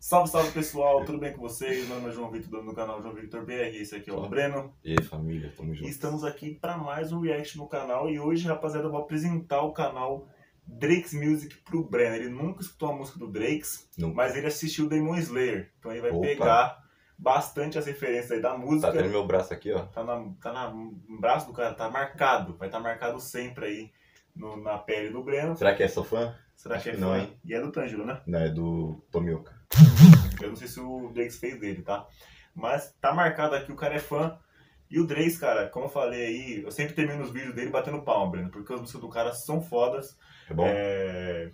Salve, salve pessoal, tudo bem com vocês? Meu nome é João Vitor, dono do canal João Vitor BR, esse aqui é o Breno. E aí, família, tamo junto. estamos aqui para mais um react no canal e hoje, rapaziada, eu vou apresentar o canal Drake's Music pro Breno. Ele nunca escutou a música do Drake's, mas ele assistiu Demon Slayer, então ele vai Opa. pegar bastante as referências aí da Tá música. tendo meu braço aqui, ó. Tá, na, tá na- no braço do cara, tá marcado, vai estar marcado sempre aí no- na pele do Breno. Será que é seu fã? Será Acho que é que não, fã? hein? E é do Tanjiro, né? Não, é do Tomioka. Eu não sei se o Drake's fez dele, tá? Mas tá marcado aqui, o cara é fã. E o Drake's, cara, como eu falei aí, eu sempre termino os vídeos dele batendo palma, Breno, porque as músicas do cara são fodas. É bom? É...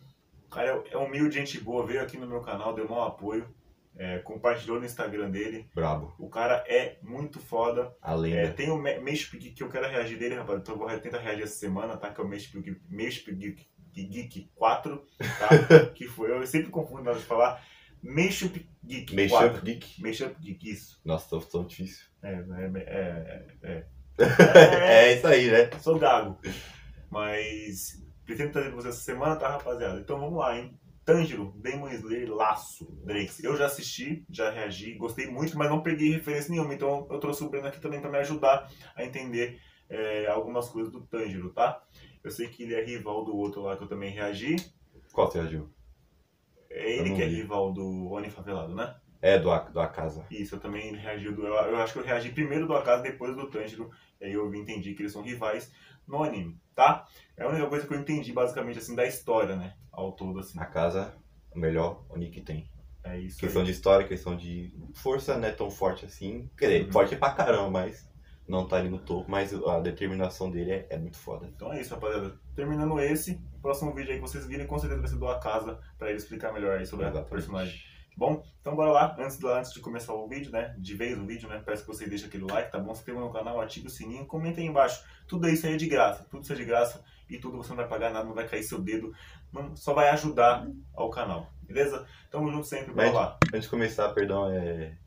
O cara é humilde, gente boa, veio aqui no meu canal, deu mau apoio, é, compartilhou no Instagram dele. Brabo. O cara é muito foda. A É, tem o Me- Mashup Geek que eu quero reagir dele, rapaz. Então eu vou tentar reagir essa semana, tá? Que é o Mashup Geek, Geek, Geek 4, tá? que foi, eu sempre confundo na hora de falar. Mashup Geek Mashup 4. Geek. Mashup Geek, isso. Nossa, tô tão difícil. É, é, é, é, É isso aí, né? é. Sou gago. Mas pretendo trazer pra vocês essa semana, tá, rapaziada? Então vamos lá, hein? Tanjiro, Demon Slayer, Laço, Drakes. Eu já assisti, já reagi, gostei muito, mas não peguei referência nenhuma. Então eu trouxe o Breno aqui também pra me ajudar a entender é, algumas coisas do Tanjiro, tá? Eu sei que ele é rival do outro lá que eu também reagi. Qual você reagiu? É ele que é vi. rival do Oni Favelado, né? É do, do Akasa. Isso, eu também reagi do. Eu, eu acho que eu reagi primeiro do Akaza, depois do Tanjiro. E aí eu entendi que eles são rivais no anime, tá? É a única coisa que eu entendi basicamente assim da história, né? Ao todo, assim. Akasa, o melhor Oni que tem. É isso. aí. Questão de história, questão de força, não é tão forte assim. Quer dizer, Uhum. forte pra caramba, mas não tá ali no topo. Mas a determinação dele é, é muito foda. Então é isso, rapaziada. Terminando esse, próximo vídeo aí que vocês virem, com certeza vai ser do Akaza, pra ele explicar melhor aí sobre a Exatamente. personagem. Bom, então bora lá. Antes, antes de começar o vídeo, né? De vez o vídeo, né? Peço que vocês deixem aquele like, tá bom? Se inscreva no canal, ative o sininho, comenta aí embaixo. Tudo isso aí é de graça. Tudo isso é de graça e tudo você não vai pagar nada, não vai cair seu dedo. Não, só vai ajudar ao canal, beleza? Tamo junto sempre, bora Mas- lá. Antes de começar, perdão, é.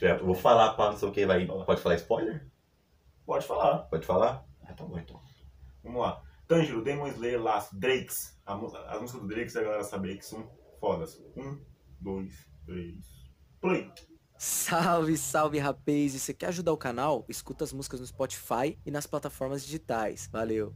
Eu vou falar pra não sei o que, vai. Pode falar spoiler? Pode falar. Pode falar? Ah, tá bom então. Vamos lá. Tanjiro, Demon Slayer, Laço, Drakes. A, as músicas do Drakes a galera sabe que são fodas. Um, dois, três. Play. Salve, salve rapaz! E você quer ajudar o canal? Escuta as músicas no Spotify e nas plataformas digitais. Valeu!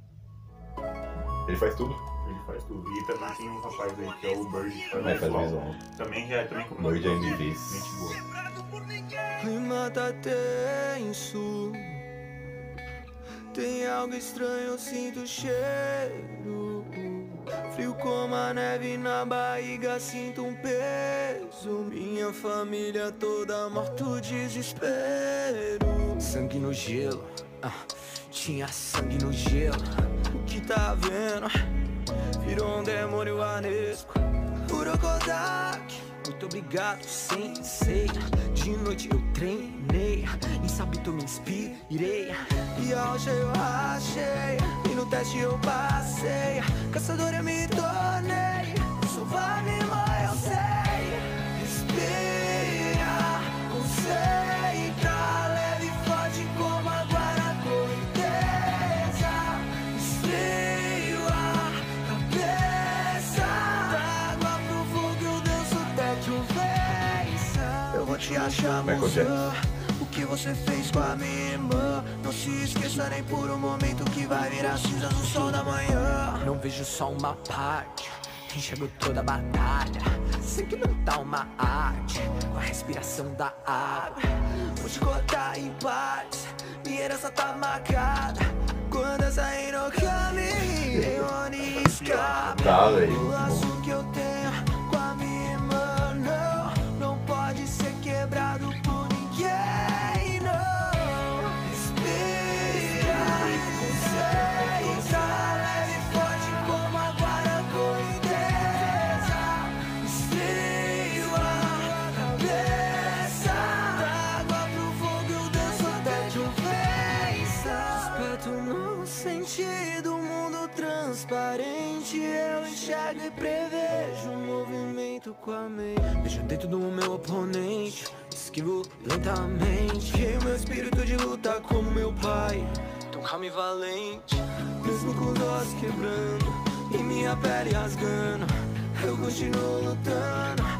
Ele faz tudo? Ele faz tudo. E também tem um rapaz aí que é o Bird que faz faz visual. Também, é, também como Bird MVs. Gente boa. clima tá tenso. Tem algo estranho, eu sinto o cheiro. Frio como a neve na barriga, sinto um peso. Minha família toda morta, o desespero. Sangue no gelo, ah, tinha sangue no gelo. O que tá vendo? Virou um demônio anesco. Puro Kodak. Muito obrigado, sensei. De noite eu treinei. Sábito eu me inspirei. E cheio eu rachei. E no teste eu passei. Caçador eu me tornei. Sou mãe, eu sei. Respira. Conceita. Leve e forte como correnteza. Esfrio a cabeça. Água pro fogo eu danço até que vença. Eu vou te achar, Michael você fez com a minha irmã? Não se esqueça nem por um momento que vai virar cinzas no sol da manhã. Não vejo só uma parte, enxergo toda a batalha. Sei que não tá uma arte, com a respiração da água. Vou te cortar em partes. Minha herança tá marcada. Quando eu sair no caminho, onde escapa. Tá, velho. Transparente. Eu enxergo e prevejo um movimento com a mente. Vejo dentro do meu oponente, esquivo lentamente. E o meu espírito de luta como meu pai. Tão calma e valente. Mesmo com ossos quebrando e minha pele rasgando, eu continuo lutando.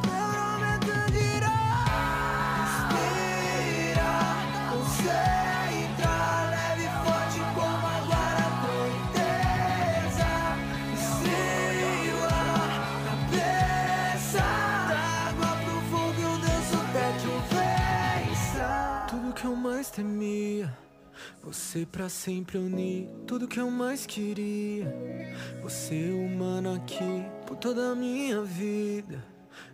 Você pra sempre unir tudo que eu mais queria. Você humano aqui por toda a minha vida.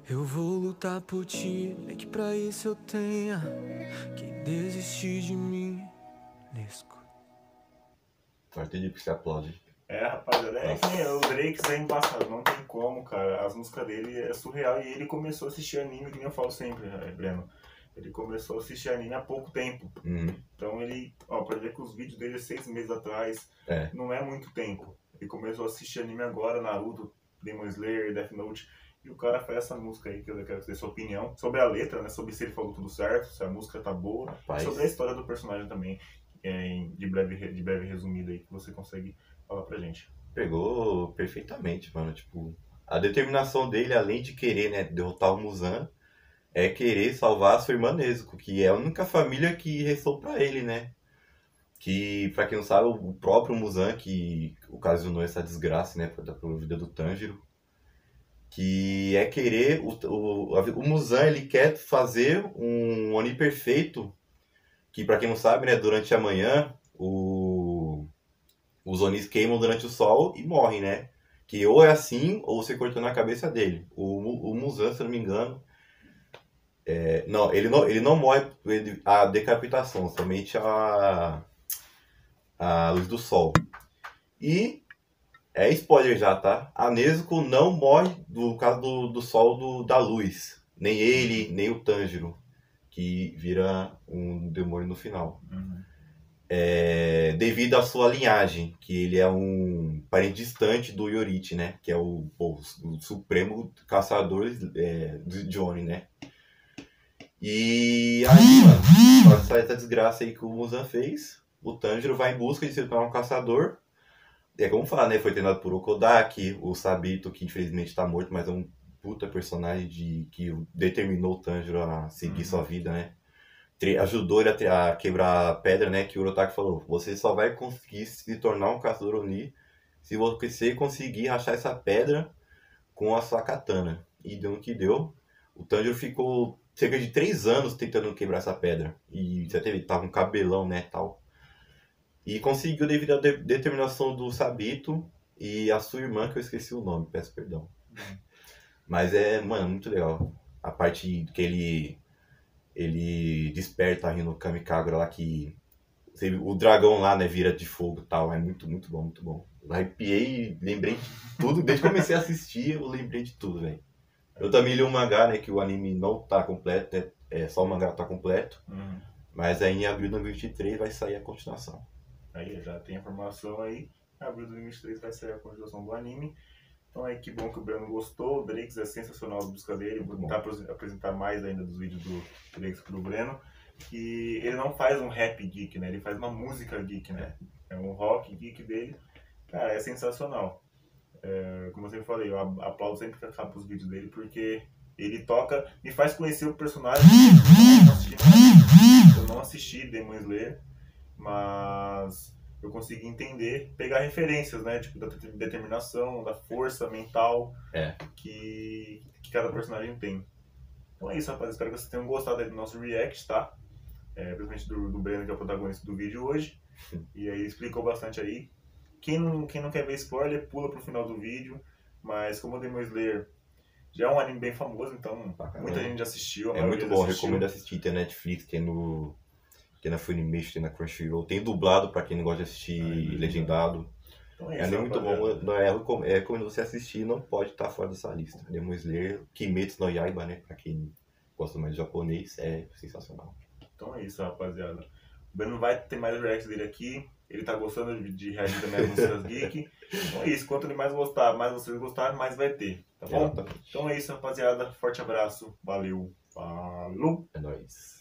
Eu vou lutar por ti, nem que pra isso eu tenha que desistir de mim, Nesco. Só entendi porque você aplaude. É, rapaziada, é que nem o Drake é embaçado, não tem como, cara. As músicas dele é surreal e ele começou a assistir anime, que nem eu falo sempre, né, Breno. Ele começou a assistir anime há pouco tempo. Uhum. Então ele, ó, pode ver que os vídeos dele é seis meses atrás, É. não é muito tempo. Ele começou a assistir anime agora, Naruto, Demon Slayer, Death Note. E o cara faz essa música aí, que eu quero ter sua opinião. Sobre a letra, né? Sobre se ele falou tudo certo, se a música tá boa. Rapaz. Sobre a história do personagem também, é, de, breve, re- de breve resumido aí, que você consegue falar pra gente. Pegou perfeitamente, mano. Tipo, a determinação dele, além de querer, né, derrotar o Muzan, é querer salvar a sua irmã Nezuko, que é a única família que restou pra ele, né? Que, pra quem não sabe, o próprio Muzan que ocasionou essa desgraça, né, pra vida do Tanjiro, que é querer, o, o, o Muzan, ele quer fazer um Oni perfeito, que pra quem não sabe, né, durante a manhã, o, os Onis queimam durante o sol e morrem, né? Que ou é assim, ou você cortou na cabeça dele. O, o Muzan, se não me engano. É, não, ele não, ele não morre ele- a decapitação, somente a, a luz do sol. E. É spoiler já, tá? A Nezuko não morre do caso do, do sol do, da luz. Nem ele, nem o Tanjiro. Que vira um demônio no final é, devido à sua linhagem, que ele é um parente distante do Yorichi, né? Que é o, pô, o supremo caçador é, de Johnny, né? E aí, mano, com essa, desgraça aí que o Muzan fez, o Tanjiro vai em busca de se tornar um caçador. É como falar, né? Foi treinado por Okodaki, o Sabito, que infelizmente tá morto, mas é um puta personagem de, que determinou o Tanjiro a seguir Uhum. sua vida, né? ajudou ele a quebrar a pedra, né? Que o Urotaki falou: você só vai conseguir se tornar um caçador Oni se você conseguir rachar essa pedra com a sua katana. E deu no que deu. O Tanjiro ficou cerca de três anos tentando quebrar essa pedra. E você teve, tava um cabelão, né, tal. E conseguiu devido à de- determinação do Sabito e a sua irmã, que eu esqueci o nome, peço perdão. Mas é, mano, muito legal. A parte que ele ele desperta a Rino Kamikagura lá que o dragão lá, né, vira de fogo e tal. É muito, muito bom, muito bom. Eu arrepiei lembrei de tudo. Desde que comecei a assistir, eu lembrei de tudo, velho. Eu também li o mangá, né, que o anime não tá completo, né, é, só o mangá tá completo. Uhum. Mas aí em abril de 2023 vai sair a continuação. Aí já tem informação aí. Abril de 2023 vai sair a continuação do anime. Então aí que bom que o Breno gostou. O Drakes é sensacional a música dele. Vou tentar apres- apresentar mais ainda dos vídeos do Drakes pro Breno. Que ele não faz um rap geek, né? Ele faz uma música geek, né? É um rock geek dele. Cara, é sensacional. É, como eu sempre falei, eu aplaudo sempre que acaba os vídeos dele, porque ele toca, me faz conhecer o personagem. Eu não assisti, eu não assisti Demon Slayer, mas eu consegui entender, pegar referências, né? Tipo, da det- determinação, da força mental É. que, que cada personagem tem. Então é isso, rapaz. Espero que vocês tenham gostado do nosso react, tá? É, principalmente do, do Breno, que é o protagonista do vídeo hoje. E aí explicou bastante aí. Quem não, quem não quer ver spoiler, pula pro final do vídeo. Mas como o Demon Slayer já é um anime bem famoso, então caramba. muita gente já assistiu. É muito bom, assistiu. recomendo assistir. Tem na Netflix, tem no. Tem na Funimation, tem na Crunchyroll. Tem dublado pra quem não gosta de assistir é legendado. Então É isso, anime muito bom, não é, é recomendo você assistir, não pode estar fora dessa lista. Demon Slayer, Kimetsu no Yaiba, né? Pra quem gosta mais de japonês, é sensacional. Então é isso, rapaziada. O Breno vai ter mais reacts dele aqui. Ele tá gostando de, de reagir também às músicas geek. Então é isso. Quanto ele mais gostar, mais vocês gostarem, mais vai ter. Tá bom? Exatamente. Então é isso, rapaziada. Forte abraço. Valeu. Falou. É nóis.